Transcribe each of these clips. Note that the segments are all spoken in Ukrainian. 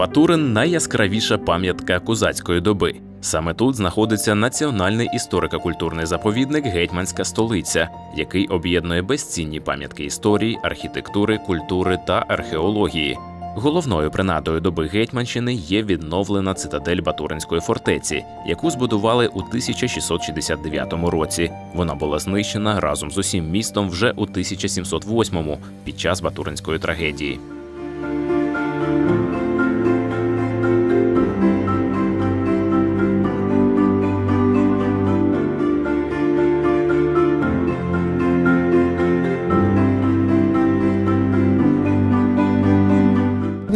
Батурин найяскравіша пам'ятка козацької доби. Саме тут знаходиться національний історико-культурний заповідник Гетьманська столиця, який об'єднує безцінні пам'ятки історії, архітектури, культури та археології. Головною принадою доби Гетьманщини є відновлена цитадель Батуринської фортеці, яку збудували у 1669 році. Вона була знищена разом з усім містом вже у 1708-му під час Батуринської трагедії.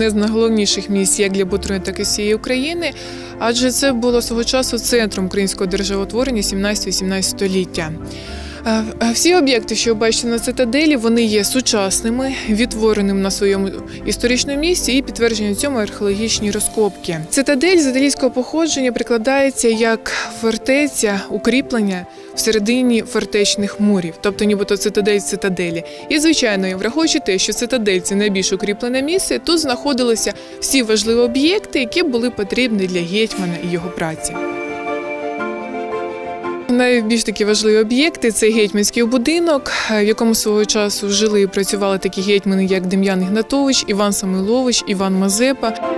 Одне з найголовніших місць як для Бутури, так і всієї України, адже це було свого часу центром українського державотворення 17-18 століття. Всі об'єкти, що ви бачите на цитаделі, вони є сучасними, відтвореними на своєму історичному місці і підтверджені цьому археологічні розкопки. Цитадель з італійського походження прикладається як фортеця укріплення всередині фортечних мурів, тобто нібито цитадель цитаделі. І звичайно, враховуючи те, що цитадель це найбільш укріплене місце, тут знаходилися всі важливі об'єкти, які були потрібні для гетьмана і його праці. Найбільш такі важливі об'єкти це гетьманський будинок, в якому свого часу жили і працювали такі гетьмани, як Дем'ян Ігнатович, Іван Самойлович, Іван Мазепа.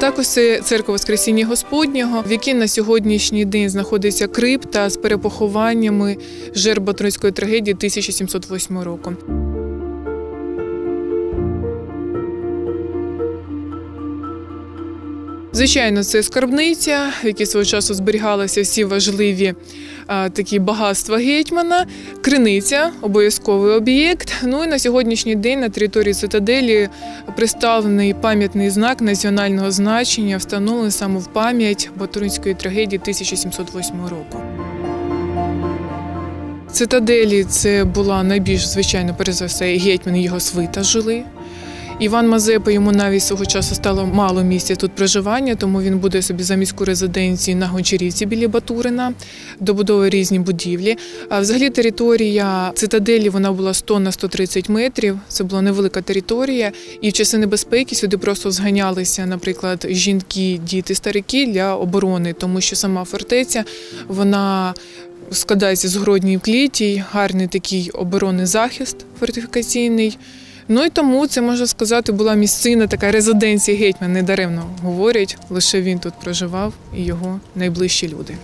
Також це церква Воскресіння Господнього, в якій на сьогоднішній день знаходиться крипта з перепохованнями жертв Батуринської трагедії 1708 року. Звичайно, це скарбниця, в якій свого часу зберігалися всі важливі а, такі багатства гетьмана, криниця, обов'язковий об'єкт. Ну і на сьогоднішній день на території цитаделі представлений пам'ятний знак національного значення, встановлений саме в пам'ять Батуринської трагедії 1708 року. Цитаделі це була найбільш звичайно, перш все, гетьман і його свита жили. Іван Мазепа йому навіть свого часу стало мало місця тут проживання, тому він буде собі за міську резиденцію на Гончарівці біля Батурина, добудовує різні будівлі. А взагалі територія цитаделі вона була 100 на 130 метрів. Це була невелика територія, і в часи небезпеки сюди просто зганялися, наприклад, жінки, діти, старики для оборони, тому що сама фортеця вона. Складається з гродній кліті, гарний такий оборонний захист фортифікаційний. Ну і тому це можна сказати була місцина така резиденція гетьман. Недаремно говорять, лише він тут проживав і його найближчі люди.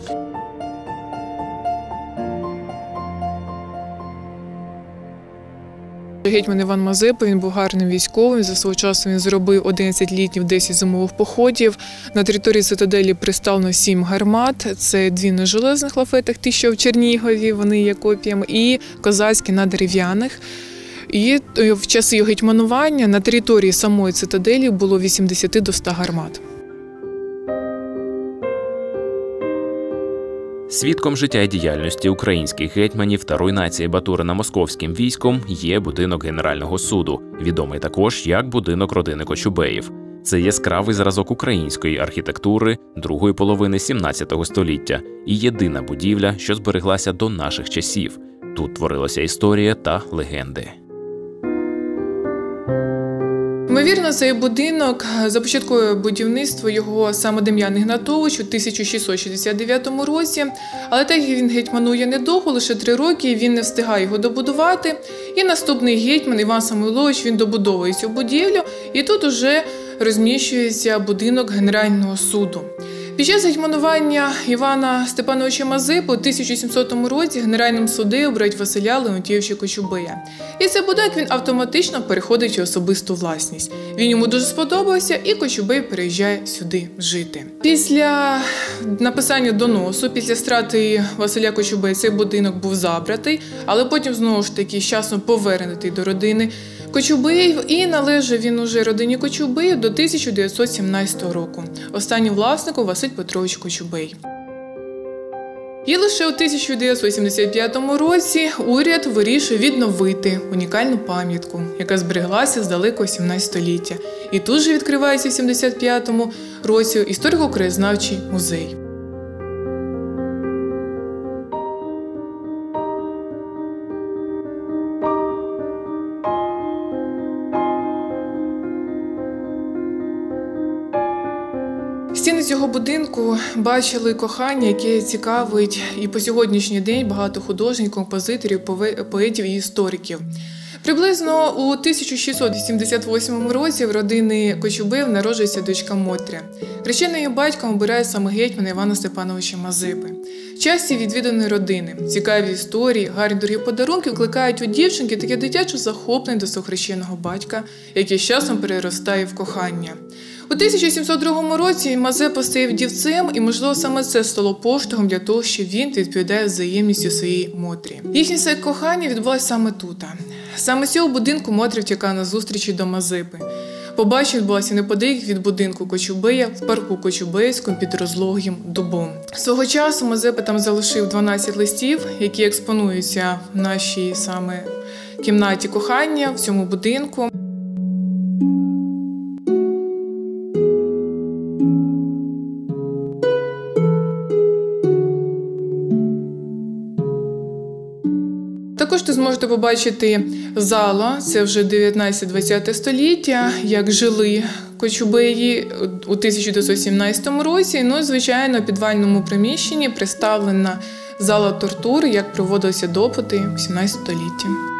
Гетьман Іван Мазепа він був гарним військовим. За свого часу він зробив 11 літнів, 10 зимових походів. На території цитаделі приставлено 7 гармат. Це дві на железних лафетах, ті, що в Чернігові, вони є копіями, і козацькі на дерев'яних. І е, в часи його гетьманування на території самої цитаделі було 80 до 100 гармат. Свідком життя і діяльності українських гетьманів та руйнації Батурина московським військом є будинок Генерального суду, відомий також як будинок родини Кочубеїв. Це яскравий зразок української архітектури другої половини 17 століття і єдина будівля, що збереглася до наших часів. Тут творилася історія та легенди. Ймовірно, цей будинок започаткує будівництво його саме Дем'ян Ігнатович у 1669 році. Але так як він гетьманує недовго, лише три роки, він не встигає його добудувати. І наступний гетьман Іван Самойлович він добудовує цю будівлю, і тут уже розміщується будинок Генерального суду. Під час гетьманування Івана Степановича Мазипи у 1700 році генеральним суддею обирають Василя Леонтійовича Кочубия. І цей будинок він автоматично переходить у особисту власність. Він йому дуже сподобався, і Кочубей переїжджає сюди жити. Після написання доносу, після страти Василя Кочубея, цей будинок був забратий, але потім знову ж таки з часом повернутий до родини. Кочубиїв і належав він уже родині Кочубиїв до 1917 року. Останнім власником Василь Петрович Кочубей. І лише у 1985 році уряд вирішив відновити унікальну пам'ятку, яка збереглася з далекого 17 століття. І тут же відкривається в 75-му році історико-краєзнавчий музей. Цього будинку бачили кохання, яке цікавить і по сьогоднішній день багато художників, композиторів, поетів і істориків. Приблизно у 1688 році в родини Кочубеїв народжується дочка Мотря. Хрещеною батьком обирає саме гетьмана Івана Степановича Мазепи. Часті відвіданої родини, цікаві історії, гарні дорогі подарунки викликають у дівчинки таке дитяче захоплення до свого хрещеного батька, яке з часом переростає в кохання. У 1702 році Мазепа стає дівцем, і, можливо, саме це стало поштовхом для того, що він відповідає взаємністю своєї Мотрі. Їхнє це кохання відбулося саме тут. Саме з цього будинку Мотря втікає на зустрічі до Мазепи. Побачення відбулася неподалік від будинку Кочубея в парку Кочубейському під розлогим дубом. Свого часу Мазепа там залишив 12 листів, які експонуються в нашій саме кімнаті кохання в цьому будинку. Також ти зможете побачити зала, це вже 19-20 століття, як жили кочубеї у 1917 році. Ну, звичайно, у підвальному приміщенні представлена зала тортур, як проводилися допити у 17 столітті.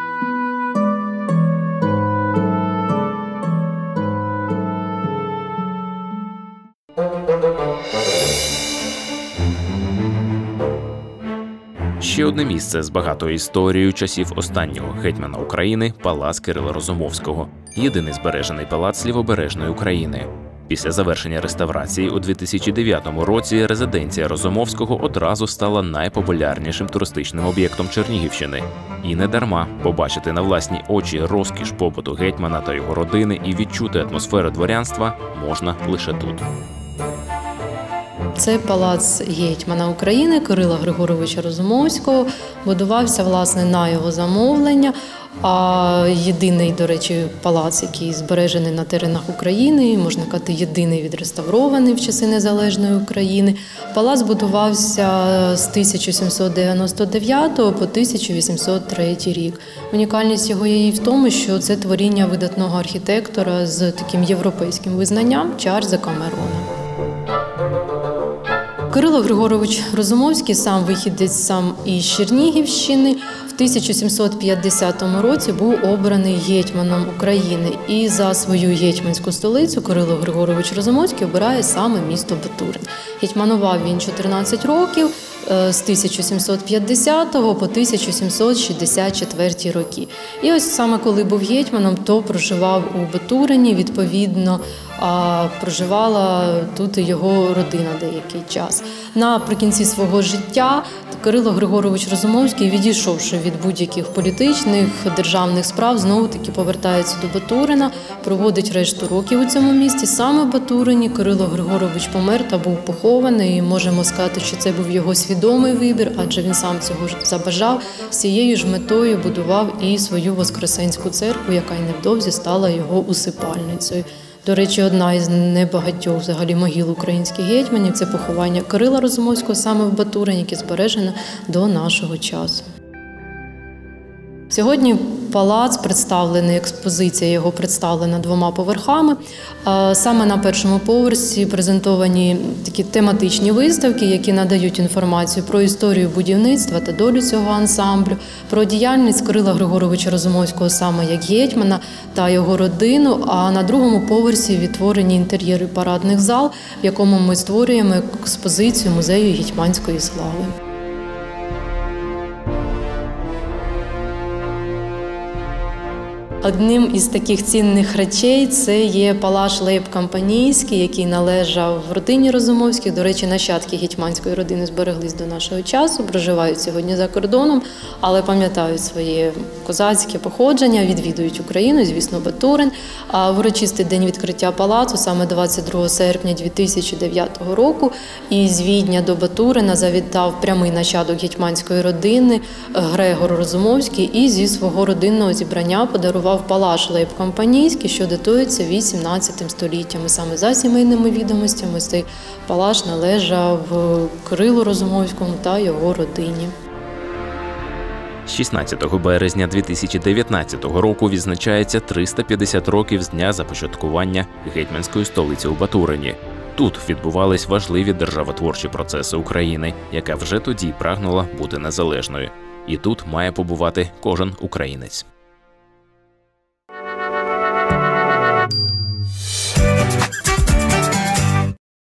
Ще одне місце з багатою історією часів останнього гетьмана України палац Кирила Розумовського, єдиний збережений палац лівобережної України. Після завершення реставрації у 2009 році резиденція Розумовського одразу стала найпопулярнішим туристичним об'єктом Чернігівщини. І не дарма побачити на власні очі розкіш побуту гетьмана та його родини і відчути атмосферу дворянства можна лише тут. Це палац гетьмана України Кирила Григоровича Розумовського. Будувався власне на його замовлення. А єдиний, до речі, палац, який збережений на теренах України, можна казати, єдиний відреставрований в часи незалежної України. Палац будувався з 1799 по 1803 рік. Унікальність його є і в тому, що це творіння видатного архітектора з таким європейським визнанням Чарльза Камерона. Кирило Григорович Розумовський, сам вихідець сам із Чернігівщини, в 1750 році був обраний гетьманом України. І за свою гетьманську столицю Кирило Григорович Розумовський обирає саме місто Батурин. Гетьманував він 14 років з 1750 по 1764 роки. І ось саме коли був гетьманом, то проживав у Батурині, відповідно, проживала тут його родина деякий час. Наприкінці свого життя Кирило Григорович Розумовський, відійшовши від будь-яких політичних державних справ, знову таки повертається до Батурина, проводить решту років у цьому місті. Саме в Батурині Кирило Григорович помер та був похований. І можемо сказати, що це був його свідомий вибір, адже він сам цього ж забажав. З цією ж метою будував і свою Воскресенську церкву, яка й невдовзі стала його усипальницею. До речі, одна із небагатьох взагалі могіл українських гетьманів це поховання Кирила Розумовського саме в Батурині, яке збережено до нашого часу. Сьогодні палац представлений, експозиція його представлена двома поверхами. Саме на першому поверсі презентовані такі тематичні виставки, які надають інформацію про історію будівництва та долю цього ансамблю, про діяльність Кирила Григоровича Розумовського саме як гетьмана та його родину. А на другому поверсі відтворені інтер'єри парадних зал, в якому ми створюємо експозицію музею гетьманської слави. Одним із таких цінних речей це є палаш Лейб Кампанійський, який належав в родині Розумовських. До речі, нащадки гетьманської родини збереглись до нашого часу, проживають сьогодні за кордоном, але пам'ятають своє козацьке походження, відвідують Україну, звісно, Батурин. А в урочистий день відкриття палацу, саме 22 серпня 2009 року, із Відня до Батурина завітав прямий нащадок гетьманської родини Грегор Розумовський і зі свого родинного зібрання подарував палаш Лейб Компанійський, що датується 18 століттям. Саме за сімейними відомостями цей палаш належав Кирилу Розумовському та його родині. 16 березня 2019 року відзначається 350 років з дня започаткування гетьманської столиці у Батурині. Тут відбувались важливі державотворчі процеси України, яка вже тоді прагнула бути незалежною. І тут має побувати кожен українець.